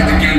Amen.